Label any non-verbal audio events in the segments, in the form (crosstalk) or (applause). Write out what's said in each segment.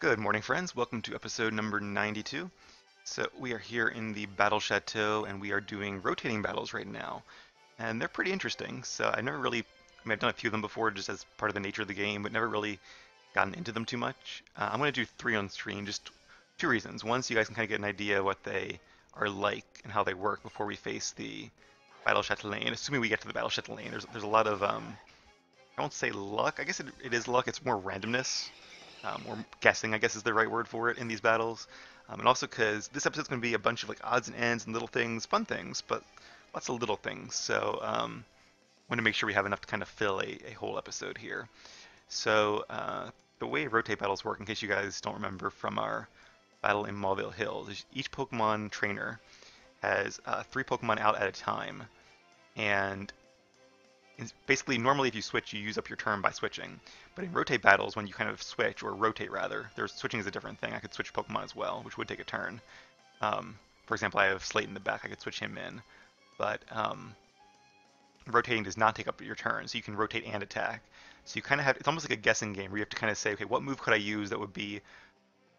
Good morning, friends. Welcome to episode number 92. So we are here in the Battle Chateau, and we are doing rotating battles right now. And they're pretty interesting, so I've never really, I mean, I've done a few of them before just as part of the nature of the game, but never really gotten into them too much. Uh, I'm going to do three on screen, just two reasons. One, so you guys can kind of get an idea what they are like and how they work before we face the Battle Chatelaine. Assuming we get to the Battle Chatelaine, there's, there's a lot of, um, I won't say luck, I guess it, it is luck, it's more randomness um, or guessing, I guess is the right word for it in these battles. Um, and also because this episode's going to be a bunch of like odds and ends and little things, fun things, but lots of little things. So um, want to make sure we have enough to kind of fill a, a whole episode here. So uh, the way rotate battles work, in case you guys don't remember from our battle in Mauville Hills, each Pokemon trainer has uh, three Pokemon out at a time, and basically normally if you switch you use up your turn by switching. But in rotate battles when you kind of switch or rotate rather there's switching is a different thing. I could switch pokemon as well which would take a turn. Um, for example i have slate in the back i could switch him in. But um, rotating does not take up your turn so you can rotate and attack. So you kind of have it's almost like a guessing game where you have to kind of say okay what move could i use that would be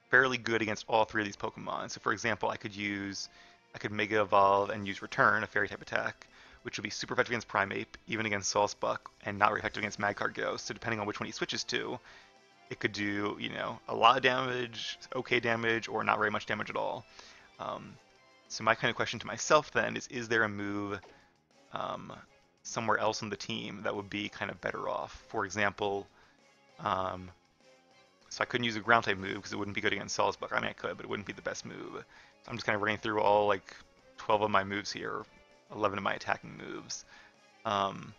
fairly good against all three of these pokemon? So for example i could use i could mega evolve and use return a fairy type attack which would be super effective against Primeape, even against Sawsbuck, and not very effective against Magcargo. So depending on which one he switches to, it could do, you know, a lot of damage, okay damage, or not very much damage at all. Um, so my kind of question to myself then is, is there a move um, somewhere else on the team that would be kind of better off? For example, um, so I couldn't use a ground type move because it wouldn't be good against Sawsbuck. I mean, I could, but it wouldn't be the best move. So I'm just kind of running through all like 12 of my moves here, 11 of my attacking moves. Um,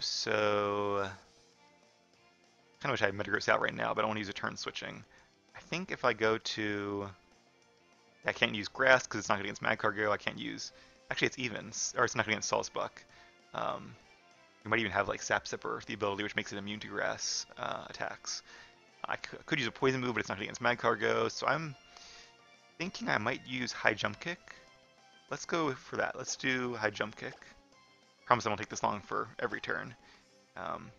so, kind of wish I had Metagross out right now, but I want to use a turn switching. I think if I go to, I can't use Grass because it's not good against Magcargo. I can't use, actually it's even, or it's not good against Sawsbuck. Um, you might even have like Sap Sipper, the ability which makes it immune to Grass uh, attacks. I could use a Poison move, but it's not good against Magcargo, so I'm thinking I might use High Jump Kick Let's go for that. Let's do high jump kick. Promise I won't take this long for every turn. Um,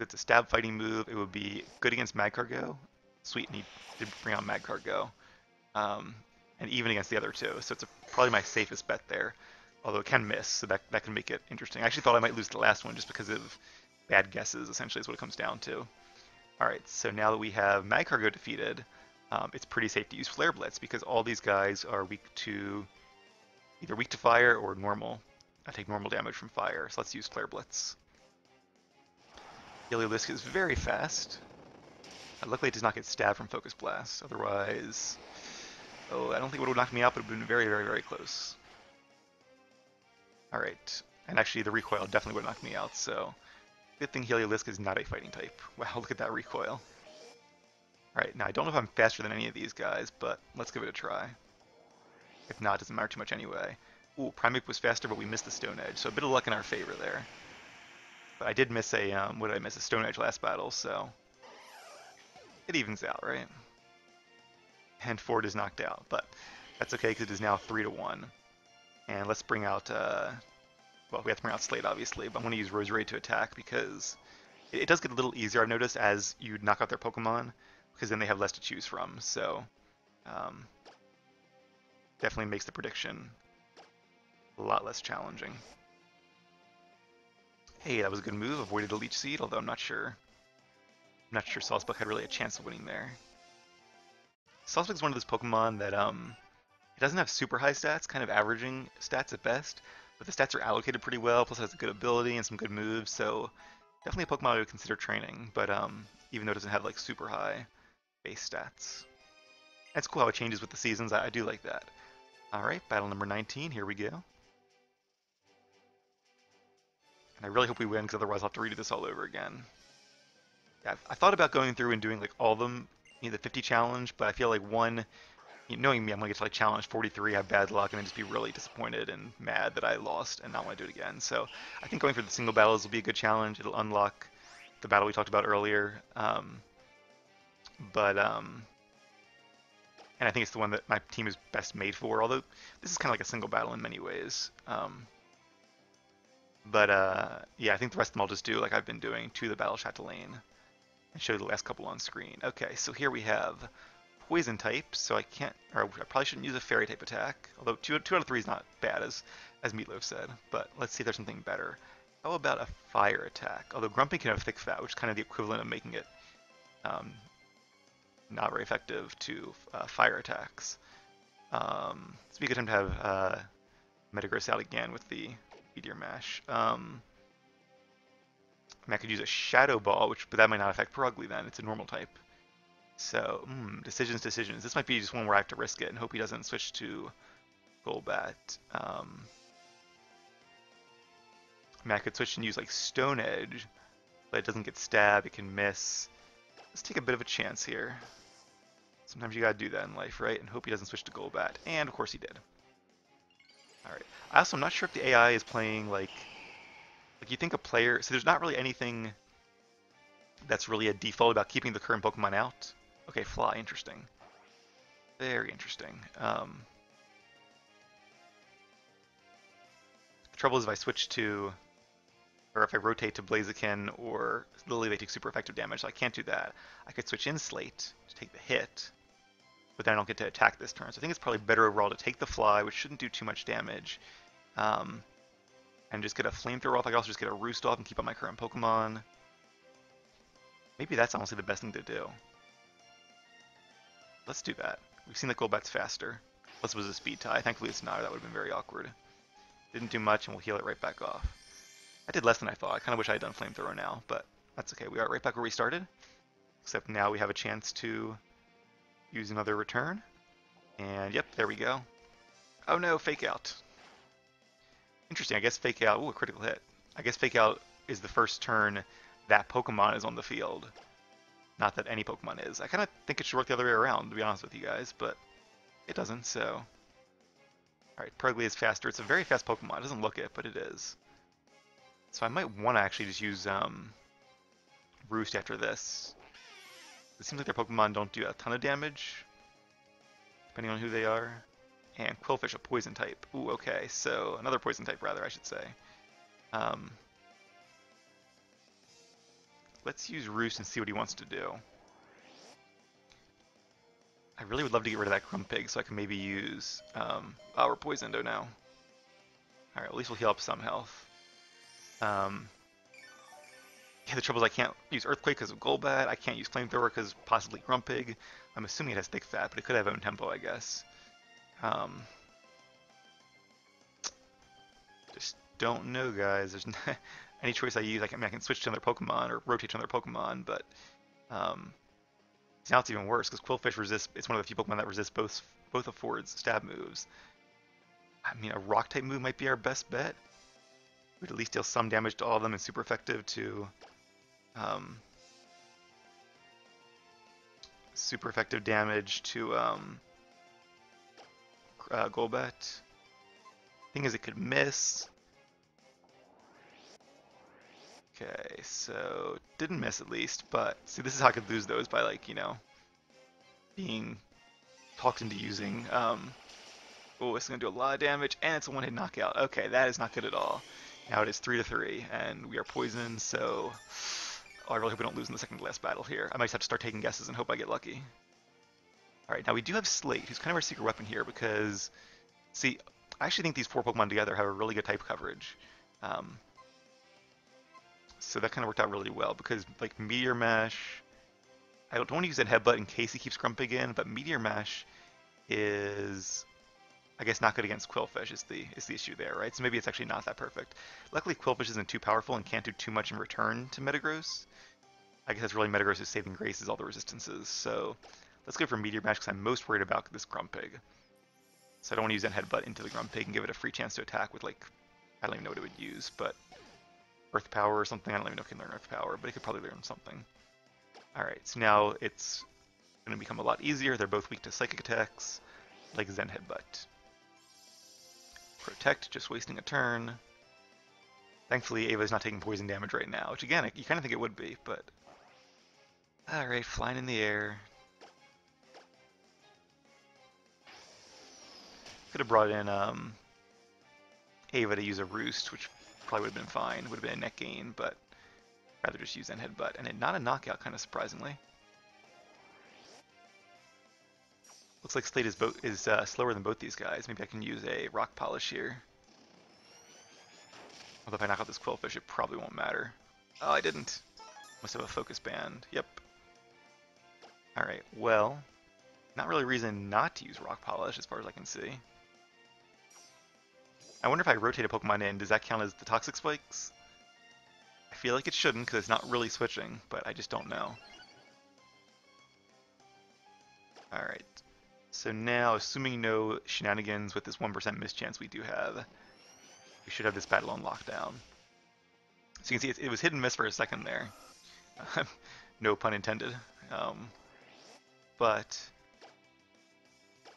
it's a stab fighting move. It would be good against Magcargo. Sweet, and he did bring out Magcargo. Um, and even against the other two. So it's a, probably my safest bet there. Although it can miss, so that, that can make it interesting. I actually thought I might lose the last one just because of bad guesses, essentially, is what it comes down to. Alright, so now that we have Magcargo defeated, um, it's pretty safe to use Flare Blitz because all these guys are weak to either weak to fire or normal. I take normal damage from fire, so let's use Flare Blitz. Heliolisk is very fast. Uh, luckily it does not get stabbed from Focus Blast, otherwise... Oh, I don't think it would have knocked me out, but it would have been very, very, very close. Alright, and actually the recoil definitely would have knocked me out, so... Good thing Heliolisk is not a fighting type. (laughs) Wow, look at that recoil. Alright, now I don't know if I'm faster than any of these guys, but let's give it a try. If not, it doesn't matter too much anyway. Ooh, Primeape was faster, but we missed the Stone Edge, so a bit of luck in our favor there. But I did miss a, um, what did I miss? A Stone Edge last battle, so it evens out, right? And Ford is knocked out, but that's okay because it is now 3 to 1. And let's bring out, uh, well, we have to bring out Slate, obviously, but I'm going to use Roserade to attack because it, it, does get a little easier, I've noticed, as you knock out their Pokemon, because then they have less to choose from, so um, definitely makes the prediction a lot less challenging. Hey, that was a good move. Avoided a Leech Seed, although I'm not sure. I'm not sure Sawsbuck had really a chance of winning there. Sawsbuck is one of those Pokemon that um, it doesn't have super high stats, kind of averaging stats at best, but the stats are allocated pretty well, plus it has a good ability and some good moves, so definitely a Pokemon I would consider training, but um, even though it doesn't have like super high base stats. That's cool how it changes with the seasons, I, I do like that. Alright, battle number 19, here we go. And I really hope we win, because otherwise I'll have to redo this all over again. Yeah, I thought about going through and doing like all of them, you know, the 50 challenge, but I feel like one, you know, knowing me, I'm going to get to like challenge 43, have bad luck, and then just be really disappointed and mad that I lost and not want to do it again. So I think going for the single battles will be a good challenge. It'll unlock the battle we talked about earlier. Um, but um, and I think it's the one that my team is best made for. Although this is kind of like a single battle in many ways. Um, but uh, yeah, I think the rest of them I'll just do like I've been doing to the Battle Chatelaine. and show the last couple on screen. Okay, so here we have poison type, so I can't, or I probably shouldn't use a fairy type attack, although two, two out of three is not bad, as, as Meatloaf said, but let's see if there's something better. How about a fire attack? Although Grumpig can have thick fat, which is kind of the equivalent of making it um, not very effective to uh, fire attacks. Um, it's a good time to have uh, Metagross out again with the Meteor Mash. Um, I, could use a Shadow Ball, which but that might not affect Purugly then. It's a normal type. So, mm, decisions, decisions. This might be just one where I have to risk it and hope he doesn't switch to Golbat. Um, I mean, I could switch and use like Stone Edge, but it doesn't get stabbed, it can miss. Let's take a bit of a chance here. Sometimes you gotta do that in life, right? And hope he doesn't switch to Golbat. And of course he did. Alright. I also am not sure if the AI is playing like like you think a player so there's not really anything that's really a default about keeping the current Pokemon out. Okay, fly, interesting. Very interesting. Um, the trouble is if I switch to or if I rotate to Blaziken or Lily, they take super effective damage, so I can't do that. I could switch in Slate to take the hit, but then I don't get to attack this turn. So I think it's probably better overall to take the Fly, which shouldn't do too much damage, um, and just get a Flamethrower off. I could also just get a Roost off and keep on my current Pokemon. Maybe that's honestly the best thing to do. Let's do that. We've seen that Golbat's faster. Unless it was a speed tie. Thankfully it's not, that would have been very awkward. Didn't do much, and we'll heal it right back off. I did less than I thought. I kind of wish I had done Flamethrower now, but that's okay. We are right back where we started. Except now we have a chance to use another return. And yep, there we go. Oh no, Fake Out. Interesting, I guess Fake Out, ooh, a critical hit. I guess Fake Out is the first turn that Pokemon is on the field. Not that any Pokemon is. I kind of think it should work the other way around, to be honest with you guys, but it doesn't, so... Alright, Purugly is faster. It's a very fast Pokemon. It doesn't look it, but it is. So I might want to actually just use um, Roost after this. It seems like their Pokemon don't do a ton of damage, depending on who they are. And Qwilfish, a poison type. Ooh, okay, so another poison type, rather, I should say. Um, let's use Roost and see what he wants to do. I really would love to get rid of that Grumpig so I can maybe use... Um, oh, we're poisoned, oh no. Alright, at least we'll heal up some health. Um, yeah, the trouble is I can't use Earthquake because of Golbat. I can't use Flamethrower because possibly Grumpig. I'm assuming it has thick fat, but it could have own tempo, I guess. Um, just don't know, guys. There's (laughs) any choice I use. I can, I, mean, I can switch to another Pokemon or rotate to another Pokemon, but um, now it's even worse because Qwilfish resists. It's one of the few Pokemon that resists both both of Ford's stab moves. I mean, a Rock type move might be our best bet would at least deal some damage to all of them and super effective to um, super effective damage to um, uh, Golbat. Thing is, it could miss. Okay, so didn't miss at least, but see, this is how I could lose those by like you know being talked into using. Um, oh, it's gonna do a lot of damage, and it's a one-hit knockout. Okay, that is not good at all. Now it is 3 to 3, and we are poisoned, so oh, I really hope we don't lose in the second last battle here. I might have to start taking guesses and hope I get lucky. Alright, now we do have Slate, who's kind of our secret weapon here, because, see, I actually think these four Pokemon together have a really good type coverage. Um, so that kind of worked out really well, because, like, Meteor Mash... I don't want to use that Headbutt in case he keeps Grumpig in, but Meteor Mash is I guess not good against Qwilfish is the is the issue there, right? So maybe it's actually not that perfect. Luckily, Qwilfish isn't too powerful and can't do too much in return to Metagross. I guess that's really Metagross' saving grace is all the resistances. So let's go for Meteor Mash because I'm most worried about this Grumpig. So I don't want to use that Headbutt into the Grumpig and give it a free chance to attack with like, I don't even know what it would use, but Earth Power or something. I don't even know if it can learn Earth Power, but it could probably learn something. Alright, so now it's going to become a lot easier. They're both weak to Psychic attacks, like Zen Headbutt. Protect, just wasting a turn. Thankfully, Ava's not taking poison damage right now, which again, you kind of think it would be, but... Alright, flying in the air. Could have brought in um, Ava to use a Roost, which probably would have been fine. Would have been a net gain, but rather just use Zen Headbutt. And it not a knockout, kind of surprisingly. Looks like Slate is, is uh, slower than both these guys. Maybe I can use a Rock Polish here. Although if I knock out this Qwilfish, it probably won't matter. Oh, I didn't. Must have a Focus Band. Yep. Alright, well, not really reason not to use Rock Polish as far as I can see. I wonder if I rotate a Pokemon in, does that count as the Toxic Spikes? I feel like it shouldn't because it's not really switching, but I just don't know. Alright, so now, assuming no shenanigans with this 1% mischance we do have, we should have this battle on lockdown. So you can see it, it was hit and miss for a second there. (laughs) no pun intended. Um, but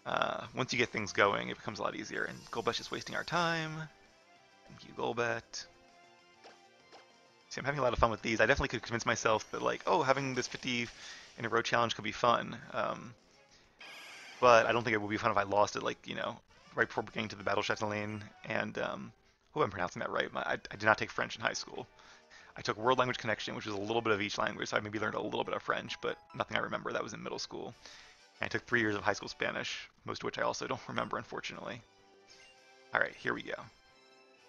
uh, once you get things going, it becomes a lot easier. And Golbat's just wasting our time. Thank you, Golbat. See, I'm having a lot of fun with these. I definitely could convince myself that, like, oh, having this 50 in a row challenge could be fun. Um, but I don't think it would be fun if I lost it, like, you know, right before getting to the Battle Chatelaine. And, um, hope I'm pronouncing that right. I, I did not take French in high school. I took World Language Connection, which was a little bit of each language, so I maybe learned a little bit of French, but nothing I remember. That was in middle school. And I took three years of high school Spanish, most of which I also don't (laughs) remember, unfortunately. All right, here we go.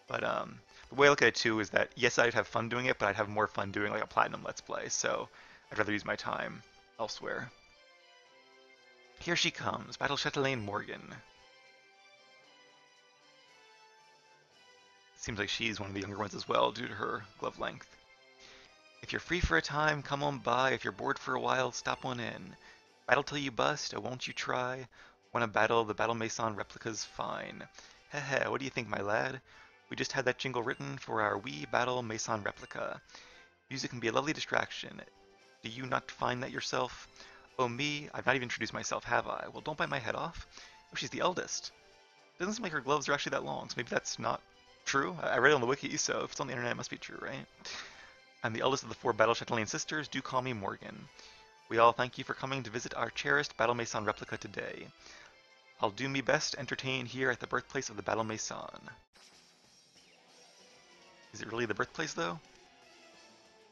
But um, the way I look at it too is that yes, I'd have fun doing it, but I'd have more fun doing like a platinum let's play. So I'd rather use my time elsewhere. Here she comes, Battle Chatelaine Morgan. Seems like she's one of the younger ones as well, due to her glove length. If you're free for a time, come on by. If you're bored for a while, stop on in. Battle till you bust, oh won't you try? Wanna battle, the Battle Maison replica's fine. Heh heh, what do you think, my lad? We just had that jingle written for our wee Battle Maison replica. Music can be a lovely distraction. Do you not find that yourself? Oh me, I've not even introduced myself, have I? Well, don't bite my head off. Oh, she's the eldest. Doesn't seem like her gloves are actually that long, so maybe that's not true. I read it on the wiki, so if it's on the internet, it must be true, right? I'm the eldest of the four Battle Chatelaine sisters. Do call me Morgan. We all thank you for coming to visit our cherished Battle Maison replica today. I'll do me best to entertain here at the birthplace of the Battle Maison. Is it really the birthplace, though?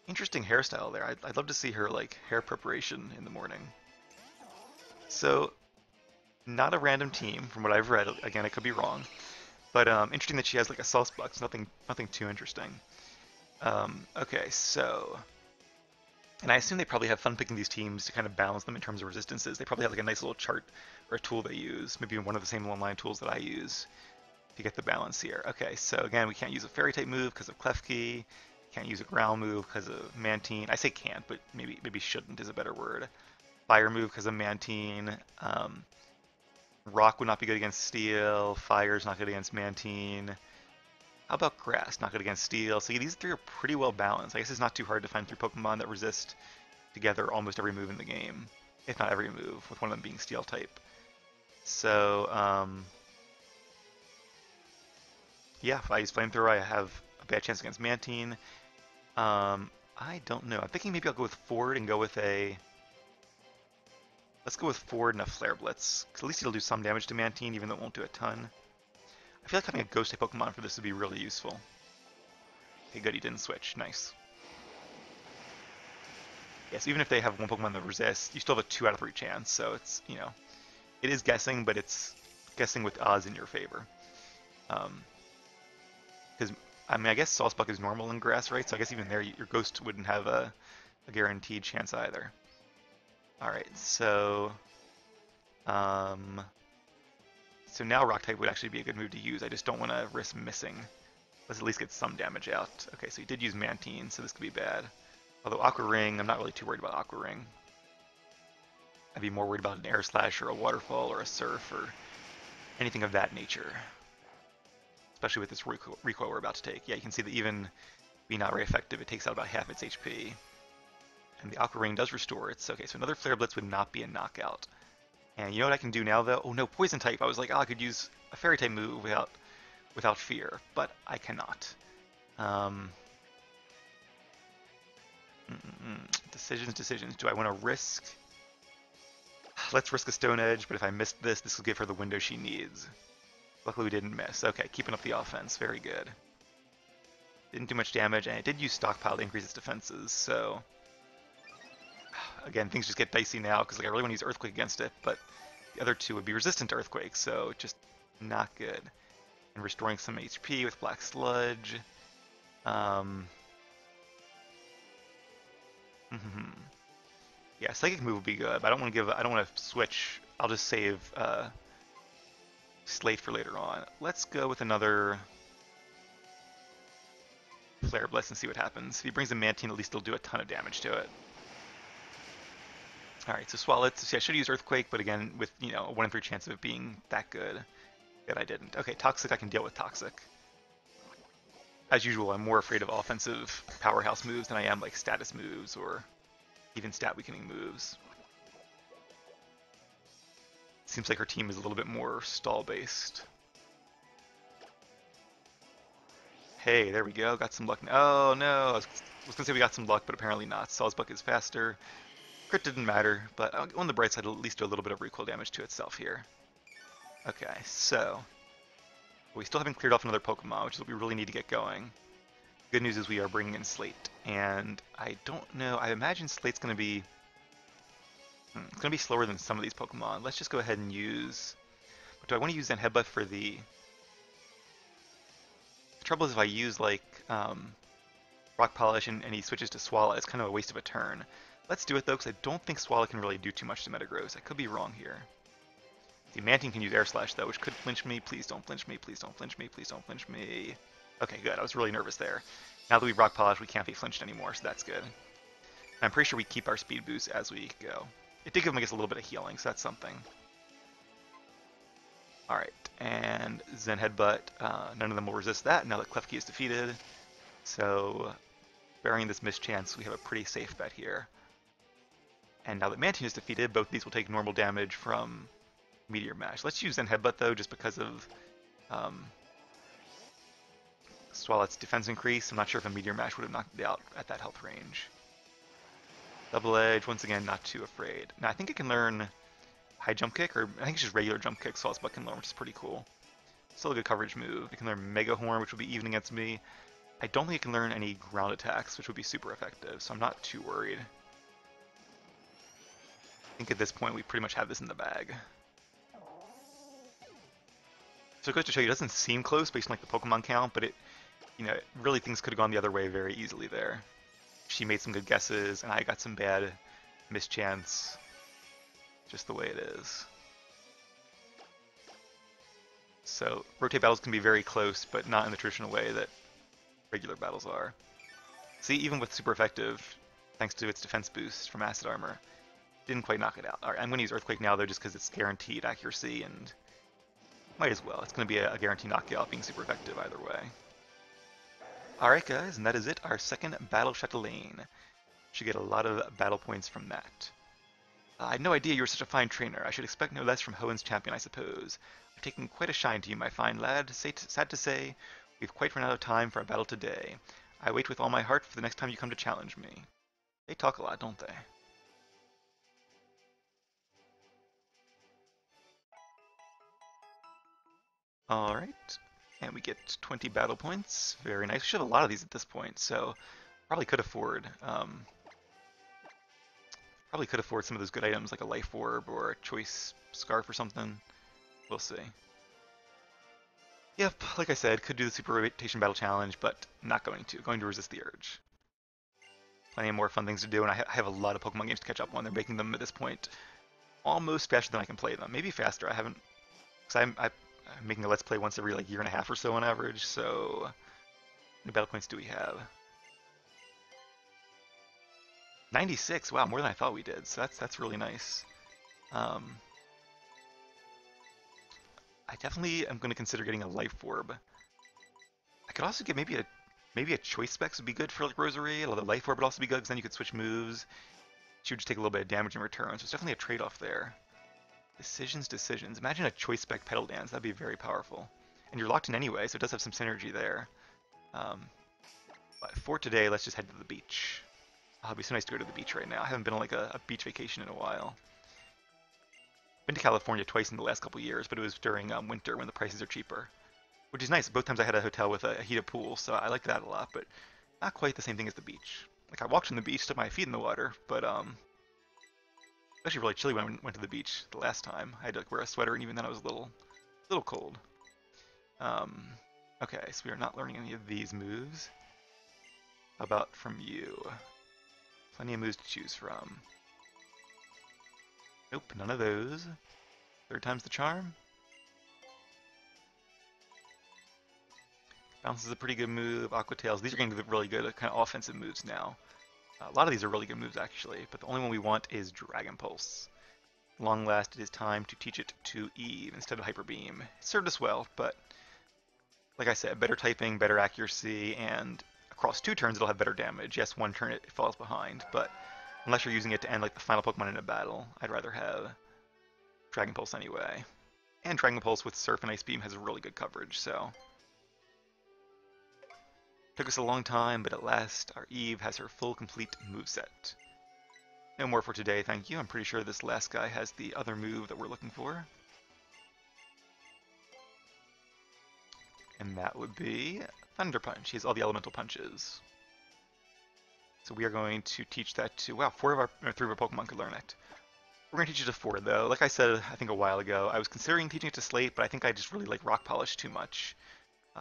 Interesting hairstyle there. I'd, I'd love to see her, like, hair preparation in the morning. So, not a random team, from what I've read. Again, I could be wrong. But um, interesting that she has, like, a Sawsbuck. Nothing, nothing too interesting. Um, okay, so... And I assume they probably have fun picking these teams to kind of balance them in terms of resistances. They probably have like a nice little chart or a tool they use, maybe one of the same online tools that I use to get the balance here. Okay, so again, we can't use a fairy type move because of Klefki. Can't use a ground move because of Mantine. I say can't, but maybe maybe shouldn't is a better word. Fire move because of Mantine. Um, rock would not be good against Steel. Fire is not good against Mantine. How about Grass? Not good against Steel. So these three are pretty well balanced. I guess it's not too hard to find three Pokemon that resist together almost every move in the game. If not every move, with one of them being Steel type. So, um, yeah, if I use Flamethrower, I have a bad chance against Mantine. Um, I don't know. I'm thinking maybe I'll go with Ford and go with a... Let's go with Ford and a Flare Blitz. At least it'll do some damage to Mantine, even though it won't do a ton. I feel like having a Ghost type Pokemon for this would be really useful. Okay, good, he didn't switch. Nice. Yes, even if they have one Pokemon that resists, you still have a 2 out of 3 chance, so it's, you know, it is guessing, but it's guessing with odds in your favor. Um, because I mean, I guess Sawsbuck is normal in grass, right? So I guess even there, your ghost wouldn't have a, a guaranteed chance either. All right, so um, so now rock type would actually be a good move to use. I just don't want to risk missing. Let's at least get some damage out. Okay, so he did use Mantine, so this could be bad. Although Aqua Ring, I'm not really too worried about Aqua Ring. I'd be more worried about an Air Slash or a Waterfall or a Surf or anything of that nature especially with this recoil, recoil we're about to take. Yeah, you can see that even being not very effective, it takes out about half its HP. And the Aqua Ring does restore it. Okay, so another Flare Blitz would not be a knockout. And you know what I can do now, though? Oh no, Poison type. I was like, oh, I could use a Fairy type move without without fear, but I cannot. Um, mm -mm. Decisions, decisions. Do I want to risk? Let's risk a Stone Edge, but if I missed this, this will give her the window she needs. Luckily we didn't miss. Okay, keeping up the offense. Very good. Didn't do much damage, and it did use Stockpile to increase its defenses, so... (sighs) Again, things just get dicey now, because like, I really want to use Earthquake against it, but the other two would be resistant to Earthquake, so just not good. And restoring some HP with Black Sludge. Um... yeah, Psychic Move would be good, but I don't want to give. I don't want to switch. I'll just save uh, Slate for later on. Let's go with another Flare Blitz and see what happens. If he brings a Mantine, at least he'll do a ton of damage to it. Alright, so Swalot. See, I should use Earthquake, but again, with, you know, a 1 in 3 chance of it being that good, that I didn't. Okay, Toxic, I can deal with Toxic. As usual, I'm more afraid of offensive powerhouse moves than I am, like, status moves or even stat weakening moves. Seems like her team is a little bit more stall-based. Hey, there we go. Got some luck. Oh, no. I was, was going to say we got some luck, but apparently not. Sawsbuck is faster. Crit didn't matter, but on the bright side, at least do a little bit of recoil damage to itself here. Okay, so... We still haven't cleared off another Pokemon, which is what we really need to get going. Good news is we are bringing in Slate, and I don't know, I imagine Slate's going to be... Hmm, it's going to be slower than some of these Pokemon. Let's just go ahead and use... Do I want to use Headbutt for the The trouble is if I use like um, Rock Polish and, and, he switches to Swalot, it's kind of a waste of a turn. Let's do it though, because I don't think Swalot can really do too much to Metagross. I could be wrong here. The Mantine can use Air Slash though, which could flinch me. Please don't flinch me. Please don't flinch me. Please don't flinch me. Okay, good. I was really nervous there. Now that we've Rock Polish, we can't be flinched anymore, so that's good. And I'm pretty sure we keep our speed boost as we go. It did give him, I guess, a little bit of healing, so that's something. Alright, and Zen Headbutt, uh, none of them will resist that now that Klefki is defeated. So, bearing this mischance, we have a pretty safe bet here. And now that Mantine is defeated, both these will take normal damage from Meteor Mash. Let's use Zen Headbutt though, just because of um, Swalot's defense increase. I'm not sure if a Meteor Mash would have knocked it out at that health range. Double Edge, once again, not too afraid. Now I think it can learn high jump kick, or I think it's just regular jump kick Sawsbuck can learn, which is pretty cool. Still a good coverage move. It can learn Mega Horn, which will be even against me. I don't think it can learn any ground attacks, which would be super effective, so I'm not too worried. I think at this point we pretty much have this in the bag. So it goes to show you, it doesn't seem close based on like the Pokemon count, but it, you know, really things could have gone the other way very easily there. She made some good guesses, and I got some bad mischance just the way it is. So rotate battles can be very close, but not in the traditional way that regular battles are. See, even with super effective, thanks to its defense boost from acid armor, didn't quite knock it out. Alright, I'm going to use Earthquake now though just because it's guaranteed accuracy and might as well. It's going to be a, a guaranteed knockout being super effective either way. Alright guys, and that is it, our second Battle Chatelaine. Should get a lot of battle points from that. Uh, I had no idea you were such a fine trainer. I should expect no less from Hoenn's champion, I suppose. I've taken quite a shine to you, my fine lad. Sad to say, we've quite run out of time for our battle today. I wait with all my heart for the next time you come to challenge me. They talk a lot, don't they? Alright, and we get 20 battle points. Very nice. We should have a lot of these at this point, so probably could afford um, Probably could afford some of those good items like a life orb or a choice scarf or something. We'll see. Yep, like I said, could do the Super Rotation Battle Challenge, but not going to. Going to resist the urge. Plenty of more fun things to do, and I, ha I have a lot of Pokemon games to catch up on. They're making them at this point almost faster than I can play them. Maybe faster. I haven't... Because I'm, I'm making a Let's Play once every like year and a half or so on average, so... How many battle points do we have? 96, wow, more than I thought we did, so that's that's really nice. Um, I definitely am going to consider getting a Life Orb. I could also get maybe a maybe a Choice Specs would be good for like Roserade, although Life Orb would also be good because then you could switch moves. She would just take a little bit of damage in return, so it's definitely a trade-off there. Decisions, decisions. Imagine a Choice Spec Petal Dance, that'd be very powerful. And you're locked in anyway, so it does have some synergy there. Um, but for today, let's just head to the beach. Oh, it'd be so nice to go to the beach right now. I haven't been on like a, a beach vacation in a while. Been to California twice in the last couple years, but it was during um, winter when the prices are cheaper, which is nice. Both times I had a hotel with a, a heated pool, so I liked that a lot, but not quite the same thing as the beach. Like I walked on the beach, stuck my feet in the water, but um, actually really chilly when I went to the beach the last time. I had to like, wear a sweater, and even then I was a little, little cold. Um, okay, so we are not learning any of these moves. How about from you? Plenty of moves to choose from. Nope, none of those. Third time's the charm. Bounce is a pretty good move. Aqua Tails. These are going to be really good kind of offensive moves now. A lot of these are really good moves actually, but the only one we want is Dragon Pulse. Long last, it is time to teach it to Eve instead of Hyper Beam. It served us well, but like I said, better typing, better accuracy, and across two turns it'll have better damage. Yes, one turn it falls behind, but unless you're using it to end like the final Pokemon in a battle, I'd rather have Dragon Pulse anyway. And Dragon Pulse with Surf and Ice Beam has really good coverage, so Took us a long time, but at last our Eve has her full complete move set. No more for today, thank you. I'm pretty sure this last guy has the other move that we're looking for. And that would be Thunder Punch. He has all the elemental punches. So we are going to teach that to, wow, four of our, three of our Pokemon could learn it. We're going to teach it to four though. Like I said, I think a while ago, I was considering teaching it to Slate, but I think I just really like Rock Polish too much.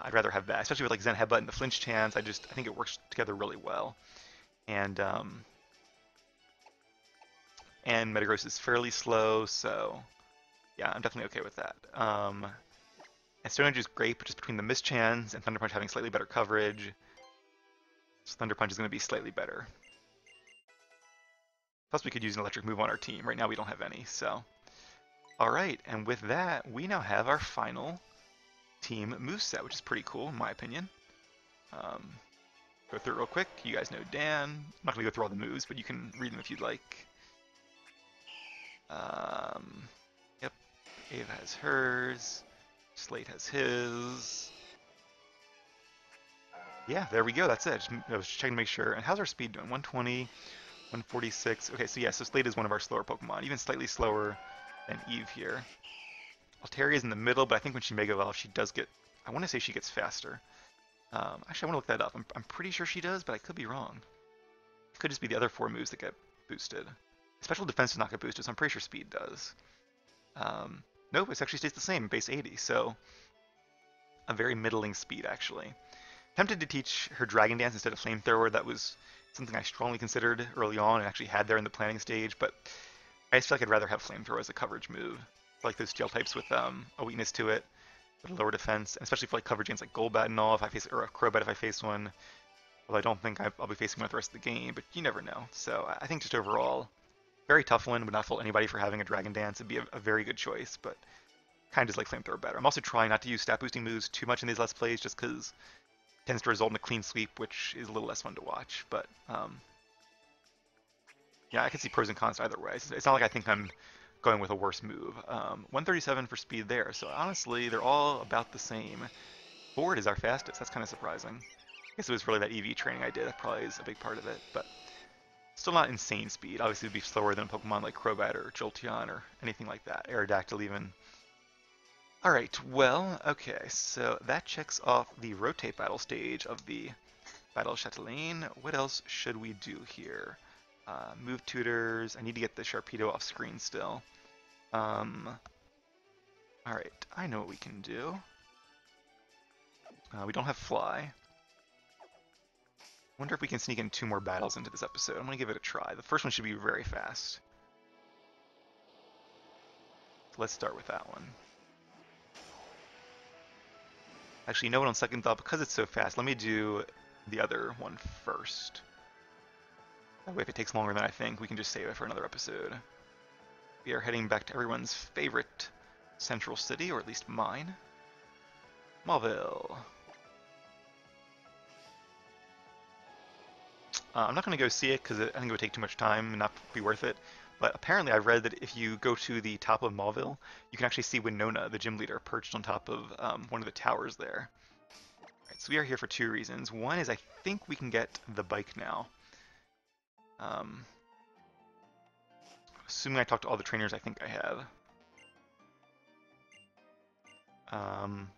I'd rather have that, especially with like Zen Headbutt and the flinch chance. I just I think it works together really well, and um, and Metagross is fairly slow, so yeah, I'm definitely okay with that. Um, and Stone Edge is great, but just between the Mischance and Thunder Punch having slightly better coverage, Thunder Punch is going to be slightly better. Plus, we could use an electric move on our team. Right now, we don't have any, so. Alright, and with that, we now have our final team moveset, which is pretty cool in my opinion. Um, go through it real quick. You guys know Dan. I'm not going to go through all the moves, but you can read them if you'd like. Um, yep, Ava has hers. Slate has his. Yeah, there we go. That's it. Just, I was checking to make sure. And how's our speed doing? 120, 146. Okay, so yeah, so Slate is one of our slower Pokemon, even slightly slower than Eve here. Altaria is in the middle, but I think when she Mega Evolves, she does get... I want to say she gets faster. Um, actually, I want to look that up. I'm, I'm pretty sure she does, but I could be wrong. It could just be the other four moves that get boosted. Special defense does not get boosted, so I'm pretty sure speed does. Um, nope, it actually stays the same, base 80, so a very middling speed, actually. Tempted to teach her Dragon Dance instead of Flamethrower. That was something I strongly considered early on and actually had there in the planning stage, but I just feel like I'd rather have Flamethrower as a coverage move like those gel types with um, a weakness to it, lower defense, and especially for like coverage against like Golbat and all. If I face or a Crobat if I face one, well, I don't think I'll be facing one the rest of the game, but you never know. So I think just overall, very tough one. Would not fault anybody for having a Dragon Dance. It'd be a, a very good choice, but kind of just like Flamethrower better. I'm also trying not to use stat boosting moves too much in these Let's Plays, just because tends to result in a clean sweep, which is a little less fun to watch. But um, yeah, I can see pros and cons either way. It's not like I think I'm going with a worse move. Um, 137 for speed there, so honestly, they're all about the same. Ford is our fastest, that's kind of surprising. I guess it was really that EV training I did, that probably is a big part of it, but still not insane speed. Obviously, it would be slower than a Pokemon like Crobat or Jolteon or anything like that, Aerodactyl even. Alright, well, okay, so that checks off the rotate battle stage of the Battle Chatelaine. What else should we do here? Uh, move tutors. I need to get the Sharpedo off screen still. Um, Alright, I know what we can do. Uh, we don't have Fly. wonder if we can sneak in two more battles into this episode. I'm going to give it a try. The first one should be very fast. So let's start with that one. Actually, you know what, on second thought, because it's so fast, let me do the other one first. That way, if it takes longer than I think, we can just save it for another episode. We are heading back to everyone's favorite central city, or at least mine. Mauville. Uh, I'm not going to go see it because I think it would take too much time and not be worth it. But apparently I've read that if you go to the top of Mauville, you can actually see Winona, the gym leader, perched on top of um, one of the towers there. Right, so we are here for two reasons. One is I think we can get the bike now. Um, assuming I talked to all the trainers I think I have. Um,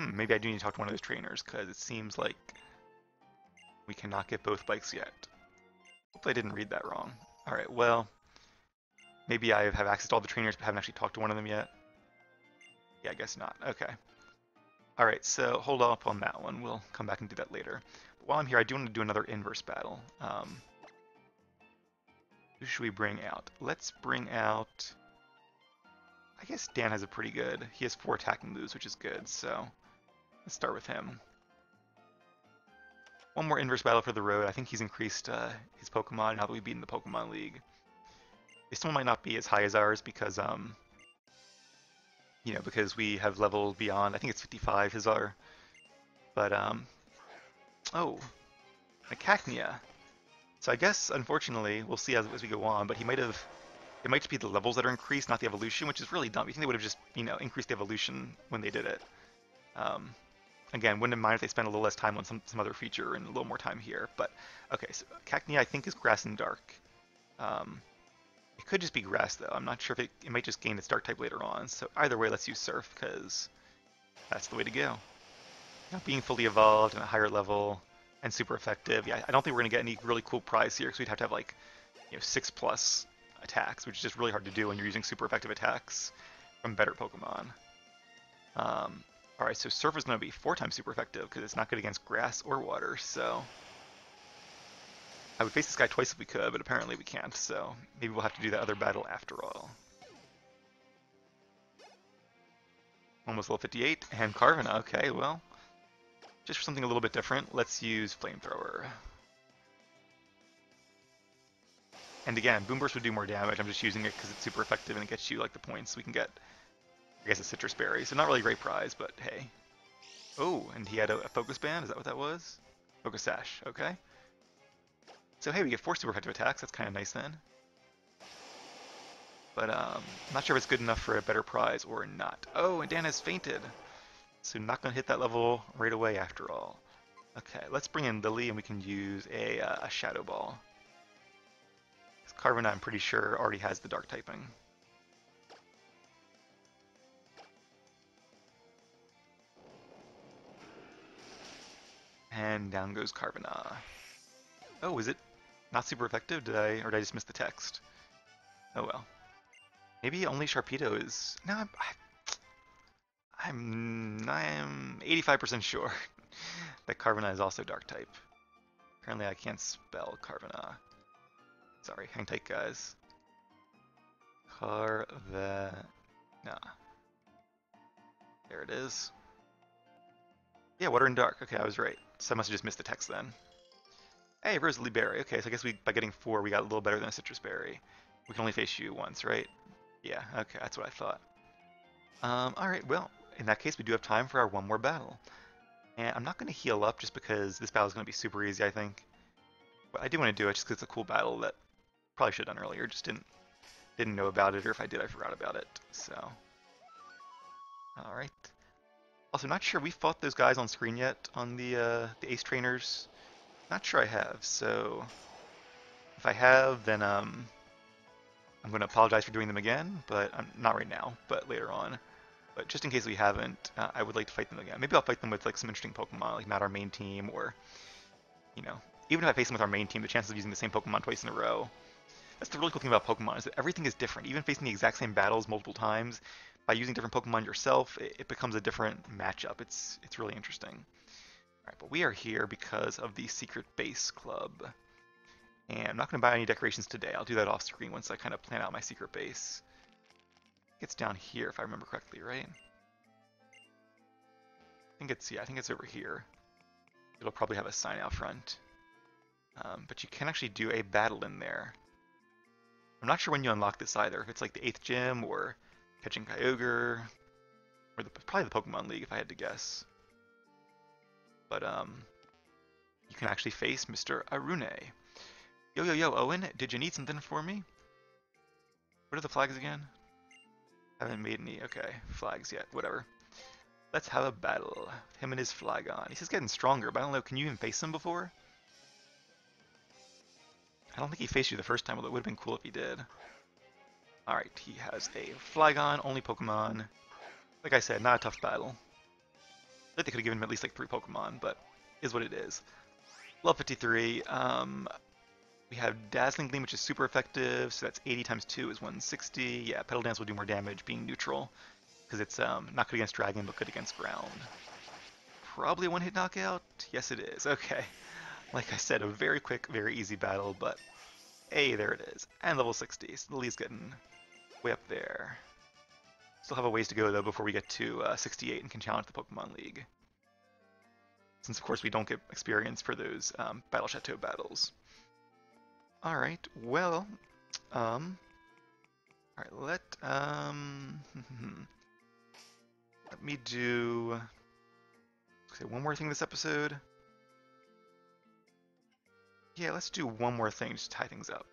Hmm, maybe I do need to talk to one of those trainers, because it seems like we cannot get both bikes yet. Hopefully I didn't read that wrong. Alright, well, maybe I have access to all the trainers, but haven't actually talked to one of them yet. Yeah, I guess not. Okay. Alright, so hold off on that one. We'll come back and do that later. But while I'm here, I do want to do another inverse battle. Um, who should we bring out? Let's bring out... I guess Dan has a pretty good... He has four attacking moves, which is good, so... Let's start with him. One more inverse battle for the road. I think he's increased uh, his Pokemon now that we've beaten the Pokemon League. This one might not be as high as ours because, um, you know, because we have leveled beyond. I think it's 55 is our. But, um, oh, a Cacnea. So I guess, unfortunately, we'll see as, as we go on, but he might have, it might just be the levels that are increased, not the evolution, which is really dumb. You think they would have just, you know, increased the evolution when they did it. Um, again, wouldn't mind if they spent a little less time on some, some other feature and a little more time here. But okay, so Cacnea I think is grass and dark. Um, it could just be grass though. I'm not sure if it, it might just gain its dark type later on. So either way, let's use surf because that's the way to go. Now, being fully evolved and a higher level and super effective. Yeah, I don't think we're gonna get any really cool prize here because we'd have to have like you know six plus attacks, which is just really hard to do when you're using super effective attacks from better Pokemon. Um, Alright, so Surf is going to be four times super effective because it's not good against grass or water, so... I would face this guy twice if we could, but apparently we can't, so maybe we'll have to do that other battle after all. Almost level 58, and Carvanha, okay, well... Just for something a little bit different, let's use Flamethrower. And again, Boomburst would do more damage, I'm just using it because it's super effective and it gets you like the points we can get I guess a Sitrus Berry, so not really great prize, but hey. Oh, and he had a, a Focus Band, is that what that was? Focus Sash, okay. So hey, we get four super effective attacks, that's kind of nice then. But um, I'm not sure if it's good enough for a better prize or not. Oh, and Dan has fainted. So not going to hit that level right away after all. Okay, let's bring in Lily and we can use a, uh, a Shadow Ball. Carvin, I'm pretty sure, already has the Dark typing. And down goes Carvanha. Oh, is it not super effective? Did I, or did I just miss the text? Oh well. Maybe only Sharpedo is. No, I'm. I'm. I'm 85% sure (laughs) that Carvanha is also Dark type. Apparently, I can't spell Carvanha. Sorry, hang tight, guys. Carvanha. There it is. Yeah, Water and Dark. Okay, I was right. So I must have just missed the text then. Hey, Roseli Berry. Okay, so I guess we by getting four, we got a little better than a Sitrus Berry. We can only face you once, right? Yeah, okay, that's what I thought. Um, alright, well, in that case, we do have time for our one more battle. And I'm not going to heal up just because this battle is going to be super easy, I think. But I do want to do it just because it's a cool battle that probably should have done earlier, just didn't didn't know about it, or if I did, I forgot about it. So, alright. Also, not sure we fought those guys on screen yet on the uh, the Ace trainers. Not sure I have. So if I have, then um, I'm going to apologize for doing them again, but um, not right now, but later on. But just in case we haven't, uh, I would like to fight them again. Maybe I'll fight them with like some interesting Pokemon, like not our main team, or you know, even if I face them with our main team, the chances of using the same Pokemon twice in a row. That's the really cool thing about Pokemon is that everything is different. Even facing the exact same battles multiple times, by using different Pokemon yourself, it, it becomes a different matchup. It's it's really interesting. All right, but we are here because of the Secret Base Club. And I'm not going to buy any decorations today. I'll do that off screen once I kind of plan out my secret base. It's down here if I remember correctly, right? I think it's, yeah, I think it's over here. It'll probably have a sign out front. Um, but you can actually do a battle in there. I'm not sure when you unlock this either, if it's like the 8th gym or Catching Kyogre, or the, probably the Pokemon League if I had to guess. But um, you can actually face Mr. Aarune. Yo, yo, yo, Owen, did you need something for me? What are the flags again? Haven't made any, okay, flags yet, whatever. Let's have a battle. Him and his Flygon. He's just getting stronger, but I don't know, can you even face him before? I don't think he faced you the first time, although it would have been cool if he did. Alright, he has a Flygon, only Pokemon. Like I said, not a tough battle. like they could have given him at least like three Pokemon, but is what it is. Level 53, um, we have Dazzling Gleam, which is super effective, so that's 80 times 2 is 160. Yeah, Petal Dance will do more damage being neutral, because it's um, not good against Dragon, but good against Ground. Probably a one-hit knockout? Yes, it is. (laughs) Okay. Like I said, a very quick, very easy battle, but hey, there it is. And level 60, so the lead's getting way up there. Still have a ways to go, though, before we get to uh, 68 and can challenge the Pokemon League. Since, of course, we don't get experience for those um, Battle Chateau battles. Alright, well, um, alright, let, um, (laughs) let me do, say one more thing this episode. Yeah, let's do one more thing to tie things up.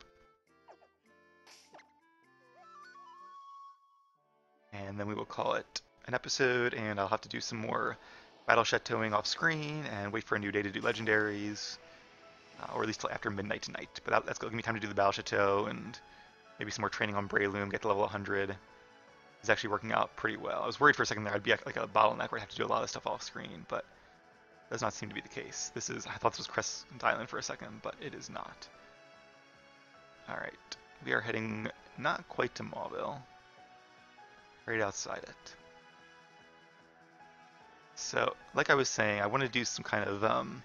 And then we will call it an episode, and I'll have to do some more battle chateauing off screen and wait for a new day to do legendaries uh, or at least till after midnight tonight. But that, that's going to give me time to do the Battle Chateau and maybe some more training on Breloom, get to level 100. It's actually working out pretty well. I was worried for a second there I'd be like a bottleneck where I'd have to do a lot of stuff off screen, but does not seem to be the case. This is, I thought this was Crescent Island for a second, but it is not. Alright, we are heading not quite to Mauville, right outside it. So, like I was saying, I want to do some kind of um,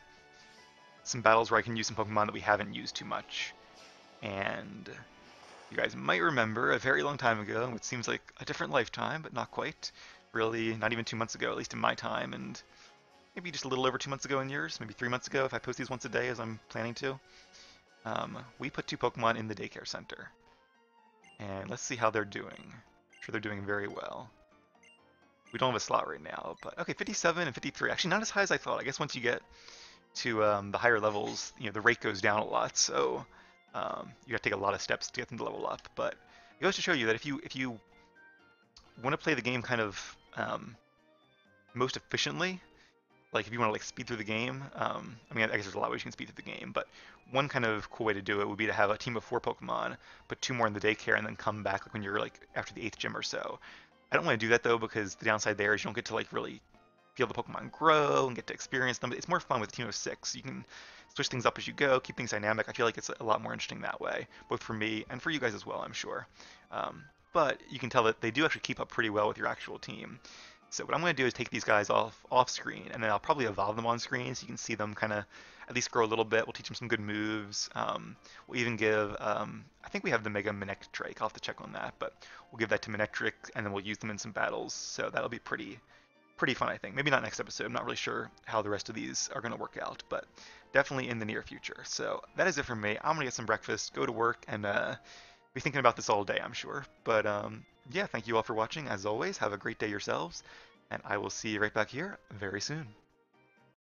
some battles where I can use some Pokemon that we haven't used too much. And you guys might remember a very long time ago, which seems like a different lifetime, but not quite. Really, not even two months ago, at least in my time, and maybe just a little over two months ago in yours, maybe three months ago if I post these once a day as I'm planning to. Um, we put two Pokemon in the daycare center. And let's see how they're doing. I'm sure they're doing very well. We don't have a slot right now, but okay, 57 and 53. Actually, not as high as I thought. I guess once you get to um, the higher levels, you know, the rate goes down a lot, so um, you have to take a lot of steps to get them to level up. But it goes to show you that if you if you want to play the game kind of um, most efficiently, like if you want to like speed through the game, um, I mean, I guess there's a lot of ways you can speed through the game, but one kind of cool way to do it would be to have a team of four Pokemon, put two more in the daycare, and then come back like when you're like after the eighth gym or so. I don't want to do that though because the downside there is you don't get to like really feel the Pokemon grow and get to experience them. It's more fun with a team of six. You can switch things up as you go, keep things dynamic. I feel like it's a lot more interesting that way, both for me and for you guys as well, I'm sure. Um, but you can tell that they do actually keep up pretty well with your actual team. So what I'm going to do is take these guys off off screen, and then I'll probably evolve them on screen so you can see them kind of at least grow a little bit. We'll teach them some good moves. Um, we'll even give, um, I think we have the Mega Manectric. I'll have to check on that, but we'll give that to Manectric, and then we'll use them in some battles. So that'll be pretty pretty fun, I think. Maybe not next episode. I'm not really sure how the rest of these are going to work out, but definitely in the near future. So that is it for me. I'm going to get some breakfast, go to work, and uh, be thinking about this all day, I'm sure. But um, yeah, thank you all for watching. As always, have a great day yourselves, and I will see you right back here very soon.